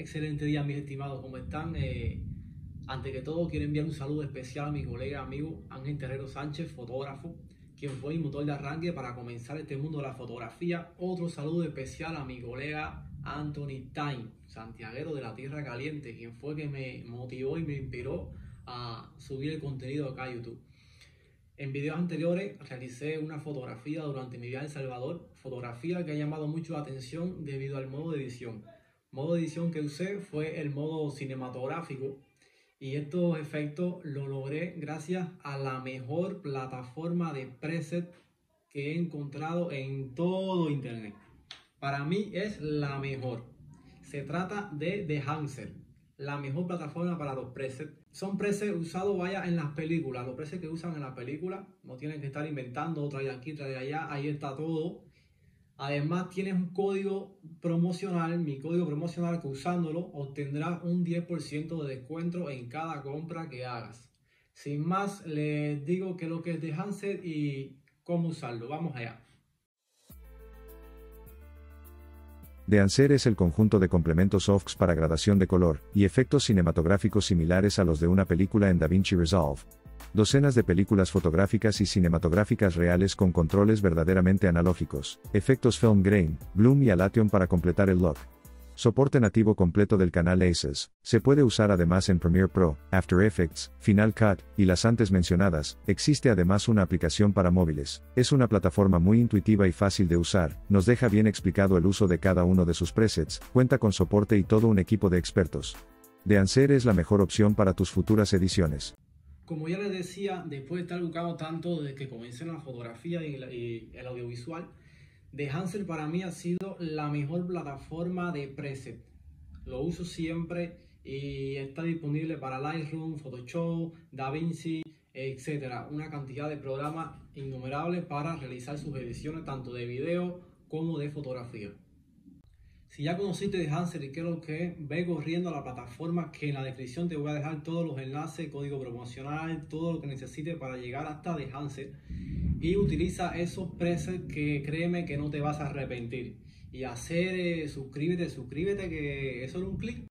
Excelente día, mis estimados, ¿cómo están? Eh, que todo, quiero enviar un saludo especial a mi colega, amigo Ángel Terrero Sánchez, fotógrafo, quien fue mi motor de arranque para comenzar este mundo de la fotografía. Otro saludo especial a mi colega Anthony Time, santiaguero de la Tierra Caliente, quien fue que me motivó y me inspiró a subir el contenido acá a YouTube. En videos anteriores realicé una fotografía durante mi viaje a El Salvador, fotografía que ha llamado mucho la atención debido al modo de edición. Modo de edición que usé fue el modo cinematográfico y estos efectos lo logré gracias a la mejor plataforma de preset que he encontrado en todo internet. Para mí es la mejor. Se trata de The Hanser, la mejor plataforma para los presets. Son presets usados, vaya, en las películas. Los presets que usan en las películas. No tienen que estar inventando, trae aquí, trae allá. Ahí está todo. Además, tienes un código promocional, mi código promocional que usándolo obtendrás un 10% de descuento en cada compra que hagas. Sin más, les digo que lo que es de Hanset y cómo usarlo. Vamos allá. De Anser es el conjunto de complementos softs para gradación de color y efectos cinematográficos similares a los de una película en DaVinci Resolve. Docenas de películas fotográficas y cinematográficas reales con controles verdaderamente analógicos, efectos film grain, bloom y alation para completar el look. Soporte nativo completo del canal ACES. Se puede usar además en Premiere Pro, After Effects, Final Cut, y las antes mencionadas. Existe además una aplicación para móviles. Es una plataforma muy intuitiva y fácil de usar, nos deja bien explicado el uso de cada uno de sus presets, cuenta con soporte y todo un equipo de expertos. De Anser es la mejor opción para tus futuras ediciones. Como ya les decía, después de estar buscando tanto desde que comencé en la fotografía y el audiovisual, de Hansel para mí ha sido la mejor plataforma de preset. Lo uso siempre y está disponible para Lightroom, Photoshop, DaVinci, etcétera. Una cantidad de programas innumerables para realizar sus ediciones tanto de video como de fotografía. Si ya conociste de Hansel y qué es lo que es, ve corriendo a la plataforma que en la descripción te voy a dejar todos los enlaces, código promocional, todo lo que necesites para llegar hasta de Hansel y utiliza esos presets que créeme que no te vas a arrepentir. Y hacer, eh, suscríbete, suscríbete, que eso es un clic